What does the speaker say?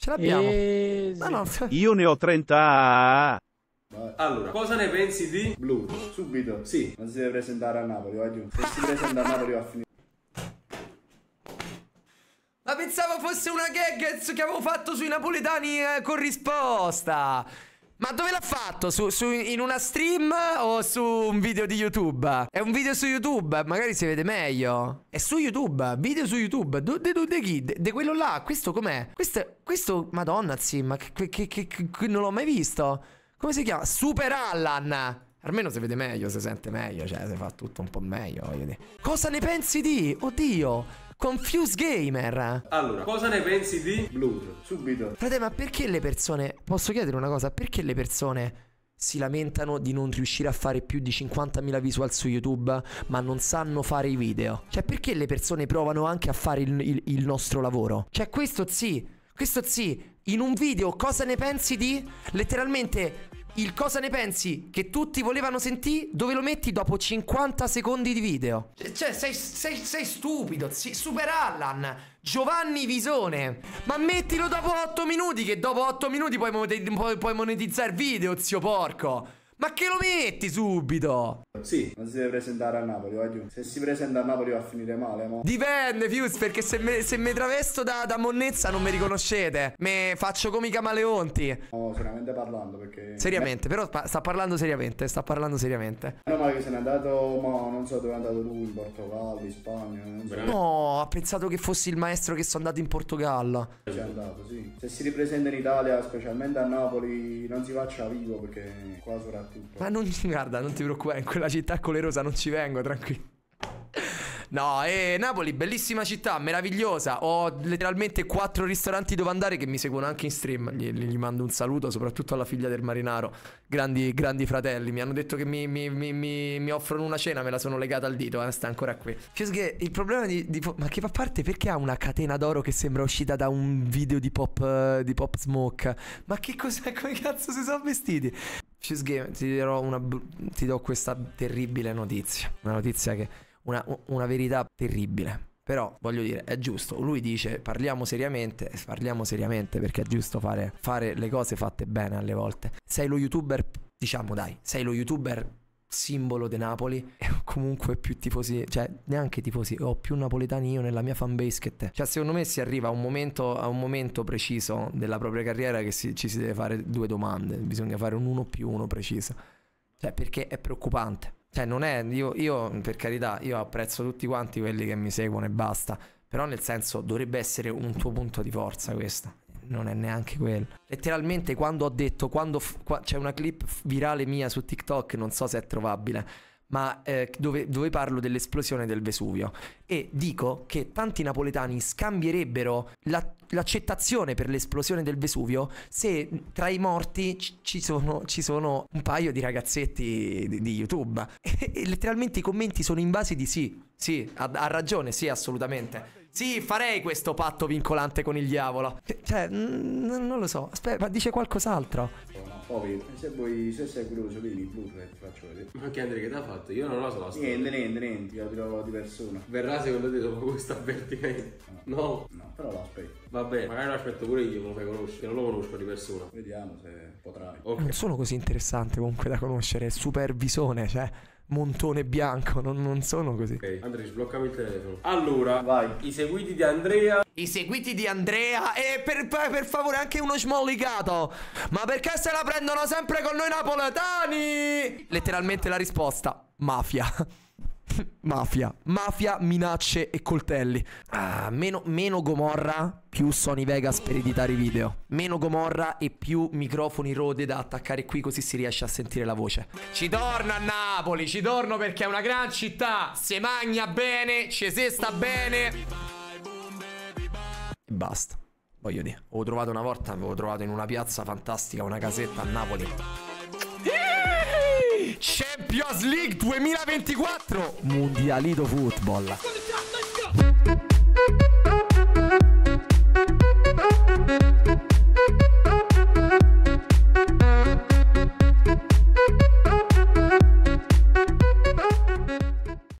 Ce l'abbiamo. E... No, no. Io ne ho 30. Allora, cosa ne pensi di Blu, subito. Sì. Non si deve presentare a Napoli, va giù. Se si presenta a Napoli va a finire. Ma pensavo fosse una gag che avevo fatto sui napoletani eh, con risposta. Ma dove l'ha fatto? Su, su- in una stream o su un video di YouTube? È un video su YouTube, magari si vede meglio. È su YouTube, video su YouTube. De chi? De quello là, questo com'è? Questo, questo madonna sì, ma che, che- che- che- non l'ho mai visto. Come si chiama? Super Allan. Almeno si vede meglio, si sente meglio, cioè si fa tutto un po' meglio, voglio dire. Cosa ne pensi di? Oddio, Confuse Gamer. Allora, cosa ne pensi di Blu, subito. Frate, ma perché le persone. Posso chiedere una cosa? Perché le persone si lamentano di non riuscire a fare più di 50.000 visual su YouTube, ma non sanno fare i video? Cioè, perché le persone provano anche a fare il, il- il nostro lavoro? Cioè, questo sì, questo sì, in un video cosa ne pensi di? Letteralmente. Il cosa ne pensi che tutti volevano sentire? Dove lo metti dopo 50 secondi di video? Cioè, sei, sei, sei stupido. Super Allan, Giovanni Visone. Ma mettilo dopo 8 minuti, che dopo 8 minuti puoi monetizzare il video, zio porco. Ma che lo metti subito? Sì. Non si deve presentare a Napoli, va giù. Se si presenta a Napoli va a finire male, mo. Dipende, Fuse, perché se me, se me travesto da, da monnezza non mi riconoscete. Me faccio come i camaleonti. No, seriamente parlando perché... Seriamente, però pa- sta parlando seriamente, sta parlando seriamente. Meno male che se n'è andato, ma non so dove è andato lui, in Portogallo, in Spagna, non so? No, ha pensato che fossi il maestro che sono andato in Portogallo. dove è andato, sì. Se si ripresenta in Italia, specialmente a Napoli, non si faccia vivo perché qua Ma non, guarda, non ti preoccupare, in quella città colerosa non ci vengo, tranquillo. No, e Napoli, bellissima città, meravigliosa. Ho letteralmente quattro ristoranti dove andare che mi seguono anche in stream. Gli, gli mando un saluto, soprattutto alla figlia del marinaro. Grandi, grandi fratelli. Mi hanno detto che mi, mi- mi- mi- offrono una cena, me la sono legata al dito, eh, sta ancora qui. Fiosche, il problema di, di Ma che fa parte? Perché ha una catena d'oro che sembra uscita da un video di pop, eh, di pop smoke? Ma che cos'è? Come cazzo si sono vestiti? Fuse ti, una ti do questa terribile notizia. Una notizia che. Una, una verità terribile. Però voglio dire, è giusto. Lui dice parliamo seriamente. Parliamo seriamente perché è giusto fare, fare le cose fatte bene alle volte. Sei lo youtuber, diciamo dai, sei lo youtuber simbolo di Napoli e ho comunque più tifosi, cioè neanche tifosi, ho più napoletani io nella mia fanbase che te. Cioè secondo me si arriva a un momento, a un momento preciso della propria carriera che si- ci si deve fare due domande, bisogna fare un uno più uno preciso. Cioè perché è preoccupante. Cioè non è, io, io per carità, io apprezzo tutti quanti quelli che mi seguono e basta. Però nel senso dovrebbe essere un tuo punto di forza questo. Non è neanche quello. Letteralmente quando ho detto, quando f- qua- c'è una clip virale mia su TikTok, non so se è trovabile, ma eh, dove, dove parlo dell'esplosione del Vesuvio. E dico che tanti napoletani scambierebbero la- l'accettazione per l'esplosione del Vesuvio se tra i morti ci- ci sono, ci sono un paio di ragazzetti di, di YouTube. E, e letteralmente i commenti sono invasi di sì. Sì, ha, ha ragione, sì, assolutamente. Sì, farei questo patto vincolante con il diavolo. Cioè, mm, non lo so. Aspetta, ma dice qualcos'altro. Poi, se vuoi, se sei curioso, vieni, Blu, che ti faccio vedere. Ma che Andrea che t'ha fatto? Io non lo so la storia. Niente, niente, niente, io ti trovo di persona. Verrà secondo te dopo questo avvertimento? No. No, però l'aspetto. Vabbè, magari lo aspetto pure io, me lo fai conoscere. Non lo conosco di persona. Vediamo se potrai. Ok. Non sono così interessante comunque da conoscere. È super visone, cioè, montone bianco. Non, non sono così. Ok, Andrea, sbloccami il telefono. Allora, Vai. i seguiti di Andrea. I seguiti di Andrea e per, per- per favore anche uno smollicato. Ma perché se la prendono sempre con noi napoletani? Letteralmente la risposta: mafia. Mafia, mafia, minacce e coltelli. Ah, meno, meno Gomorra, più Sony Vegas per editare i video. Meno Gomorra e più microfoni rode da attaccare qui così si riesce a sentire la voce. Ci torno a Napoli, ci torno perché è una gran città. Se magna bene, ci si sta bene. E basta. Voglio dire, avevo trovato una volta, avevo trovato in una piazza fantastica una casetta a Napoli. Champions League 2024 Mundialito Football